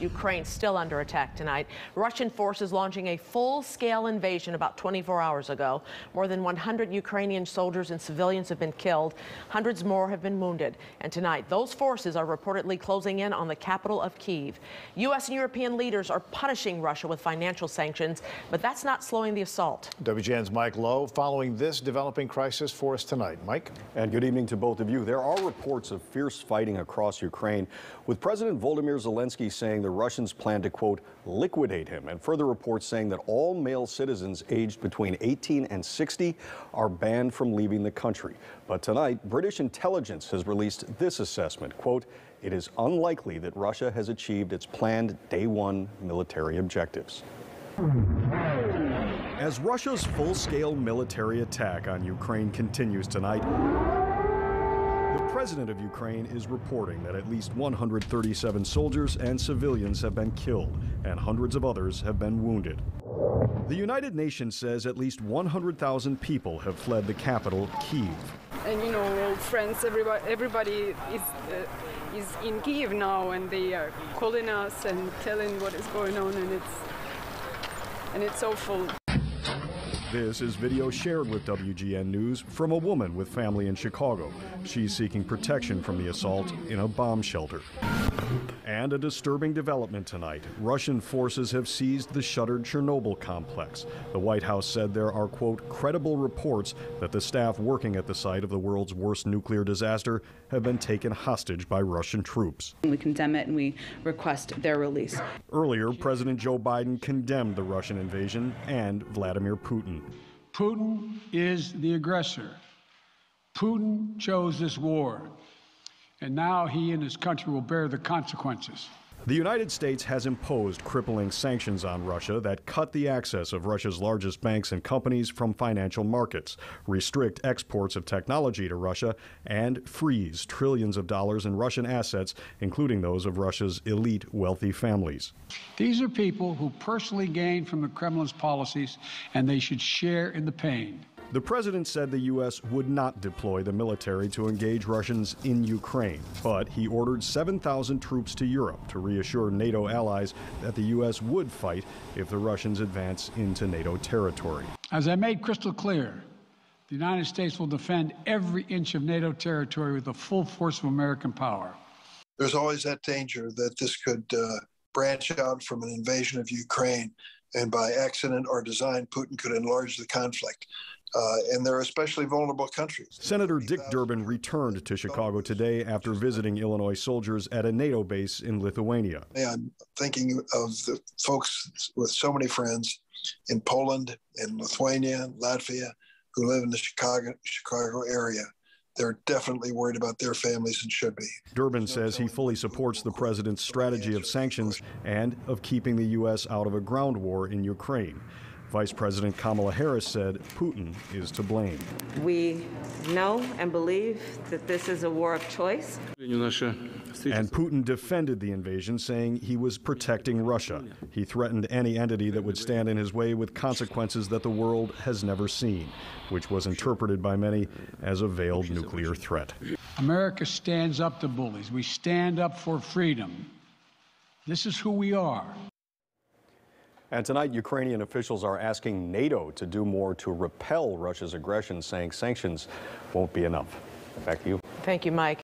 Ukraine still under attack tonight. Russian forces launching a full-scale invasion about 24 hours ago. More than 100 Ukrainian soldiers and civilians have been killed. Hundreds more have been wounded. And tonight, those forces are reportedly closing in on the capital of Kiev. U.S. and European leaders are punishing Russia with financial sanctions, but that's not slowing the assault. WGN's Mike Lowe following this developing crisis for us tonight. Mike? And good evening to both of you. There are reports of fierce fighting across Ukraine, with President Volodymyr Zelensky saying the Russians plan to, quote, liquidate him, and further reports saying that all male citizens aged between 18 and 60 are banned from leaving the country. But tonight, British intelligence has released this assessment, quote, it is unlikely that Russia has achieved its planned day one military objectives. As Russia's full-scale military attack on Ukraine continues tonight, the president of Ukraine is reporting that at least 137 soldiers and civilians have been killed and hundreds of others have been wounded. The United Nations says at least 100,000 people have fled the capital, Kiev. And you know, friends, everybody, everybody is uh, is in Kiev now, and they are calling us and telling what is going on, and it's and it's awful. This is video shared with WGN News from a woman with family in Chicago. She's seeking protection from the assault in a bomb shelter. And a disturbing development tonight. Russian forces have seized the shuttered Chernobyl complex. The White House said there are, quote, credible reports that the staff working at the site of the world's worst nuclear disaster have been taken hostage by Russian troops. We condemn it and we request their release. Earlier, President Joe Biden condemned the Russian invasion and Vladimir Putin. Putin is the aggressor. Putin chose this war, and now he and his country will bear the consequences. The United States has imposed crippling sanctions on Russia that cut the access of Russia's largest banks and companies from financial markets, restrict exports of technology to Russia, and freeze trillions of dollars in Russian assets, including those of Russia's elite wealthy families. These are people who personally gain from the Kremlin's policies, and they should share in the pain. The president said the U.S. would not deploy the military to engage Russians in Ukraine, but he ordered 7,000 troops to Europe to reassure NATO allies that the U.S. would fight if the Russians advance into NATO territory. As I made crystal clear, the United States will defend every inch of NATO territory with the full force of American power. There's always that danger that this could uh, branch out from an invasion of Ukraine, and by accident or design, Putin could enlarge the conflict. Uh, and they're especially vulnerable countries. Senator Dick Durbin returned to Chicago today after visiting Illinois soldiers at a NATO base in Lithuania. I'm thinking of the folks with so many friends in Poland, in Lithuania, Latvia, who live in the Chicago, Chicago area. They're definitely worried about their families and should be. Durbin says he fully supports the president's strategy of sanctions and of keeping the U.S. out of a ground war in Ukraine. Vice President Kamala Harris said Putin is to blame. We know and believe that this is a war of choice. And Putin defended the invasion, saying he was protecting Russia. He threatened any entity that would stand in his way with consequences that the world has never seen, which was interpreted by many as a veiled nuclear threat. America stands up to bullies. We stand up for freedom. This is who we are. And tonight, Ukrainian officials are asking NATO to do more to repel Russia's aggression, saying sanctions won't be enough. Back to you. Thank you, Mike.